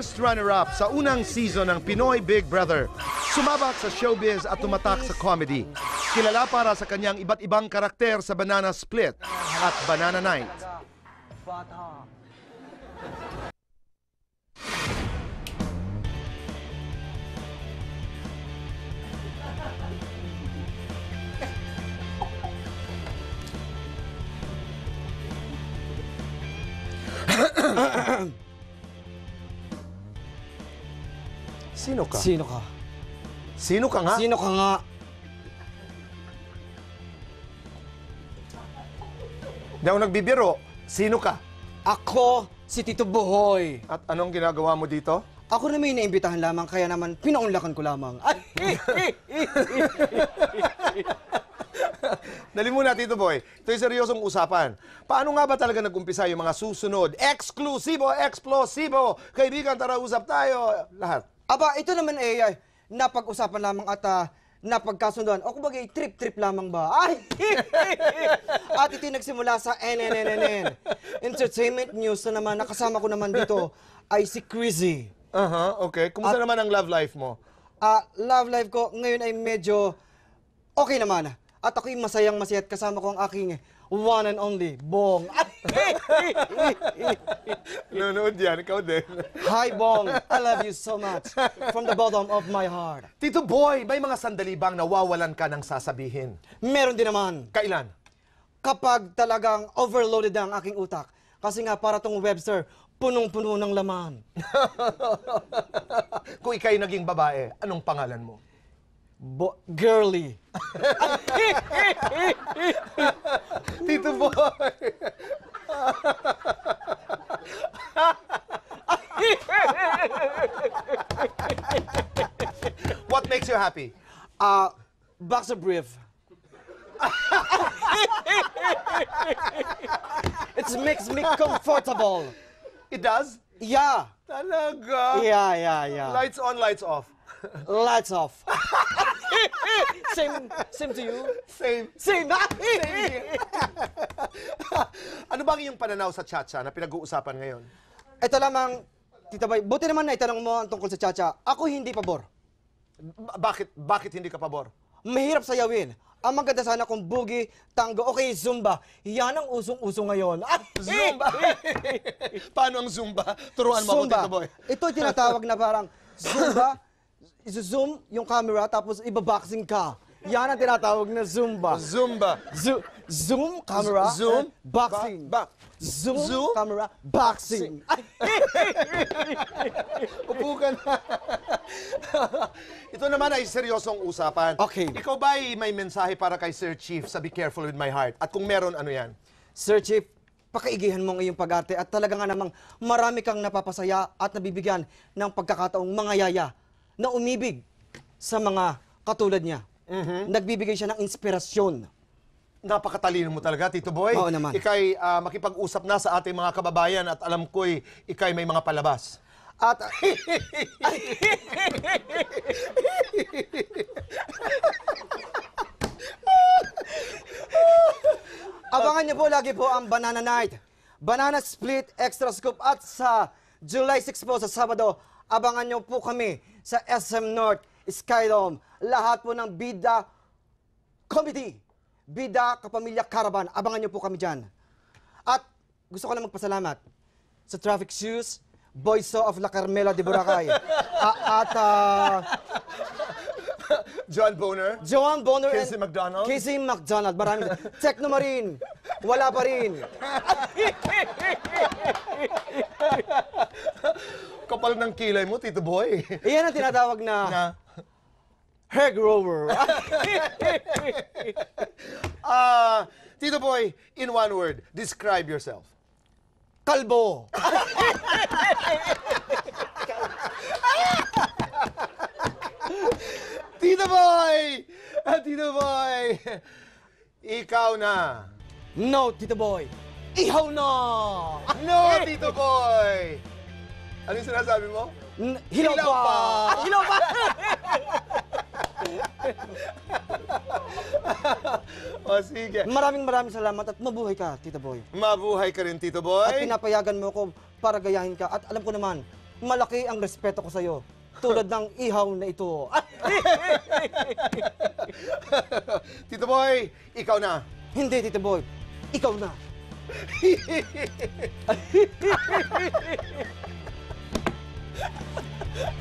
first runner-up sa unang season ng Pinoy Big Brother. Sumabak sa showbiz at tumatak sa comedy. Kilala para sa kanyang iba't ibang karakter sa Banana Split at Banana Night. Sino ka? Sino ka? Sino ka nga? Sino ka nga? Hindi ako nagbibiro. Sino ka? Ako, si Tito Bohoy. At anong ginagawa mo dito? Ako na may naimbitahan lamang, kaya naman pinaunlakan ko lamang. Ay, Dali muna, Tito Boy. Ito'y seryosong usapan. Paano nga ba talaga nag-umpisa yung mga susunod? Eksklusibo, eksplosibo! Kaibigan, tara, usap tayo. Lahat. Aba, ito naman eh, ay, napag-usapan lamang at ah, napagkasunduan. O kumbaga, trip-trip lamang ba? Ay! at ito nagsimula sa NNNNN. Entertainment News na naman, nakasama ko naman dito ay si Chrissy. Aha, okay. Kumusta At- naman ang love life mo? Ah, love life ko ngayon ay medyo okay naman. At ako'y masayang masaya at kasama ko ang aking one and only Bong. Nanonood yan, ikaw din. Hi Bong, I love you so much from the bottom of my heart. Tito Boy, may mga sandali bang nawawalan ka ng sasabihin? Meron din naman Kailan? kapag talagang overloaded na ang aking utak. Kasi nga para tong Webster, punong-puno ng laman. Kung ikay naging babae, anong pangalan mo? Bo- girly. Tito Boy! What makes you happy? Ah, boxer brief. it makes me comfortable. It does? Yeah. Talaga? Yeah, yeah, yeah. Lights on, lights off. Lights off. same, same to you. Same. Same. ano bang iyong pananaw sa Chacha na pinag-uusapan ngayon? Ito lamang, Tita Bay, buti naman na itanong mo ang tungkol sa Chacha. Ako hindi pabor. Ba- bakit bakit hindi ka pabor? Mahirap sayawin. Ang maganda sana kung boogie, tango, okay, zumba. Yan ang usong-uso ngayon. Ah, Zumba. Paano ang Zumba? Turuan mo ako, Zumba. Tito Boy. Ito tinatawag na parang Zumba, zoom yung camera, tapos ibaboxing ka. Yan ang tinatawag na Zumba. Zumba. Zo- zoom, camera, Zoom, and boxing. ba- ba- zoom, zoom, camera, boxing. Upo ka na. Ito naman ay seryosong usapan. Okay. Ikaw ba ay may mensahe para kay Sir Chief sa Be Careful with My Heart? At kung meron, ano yan? Sir Chief, pakaigihan mo ang iyong pag-arte at talaga nga namang marami kang napapasaya at nabibigyan ng pagkakataong mga yaya na umibig sa mga katulad niya. Nagbibigay siya ng inspirasyon. Napakatalino mo talaga, Tito Boy. Oo naman. Ikay ah, makipag-usap na sa ating mga kababayan at alam ko'y ikay may mga palabas. At Abangan niyo po lagi po ang Banana Night, Banana Split Extra Scoop at sa July 6 po sa Sabado, abangan niyo po kami sa SM North, Skydome, lahat po ng Bida Committee, Bida Kapamilya Caravan, abangan niyo po kami dyan. At gusto ko lang magpasalamat sa Traffic Shoes, Boyso of La Carmela de Boracay, A- at ah, John Boner. Joan Bonner Casey and McDonald? Casey McDonald. Marami. Techno Marine. Wala pa rin. Kapal ng kilay mo, Tito Boy. Iyan ang tinatawag na, na, hair grower. ah, Tito Boy, in one word, describe yourself. Kalbo. Tito Boy! Ah, Tito Boy! Ikaw na. No, Tito Boy. Ihaw na! No, Tito Boy! Ano yung sinasabi mo? N- hilaw, Hilaw pa! pa. Ah, hilaw pa! O sige. maraming maraming salamat at mabuhay ka, Tito Boy. Mabuhay ka rin, Tito At Boy. pinapayagan mo ko para gayahin ka. At alam ko naman, malaki ang respeto ko sa'yo. Tulad ng ihaw na ito. Tito Boy, ikaw na. Hindi, Tito Boy. Ikaw na. ハハハハ!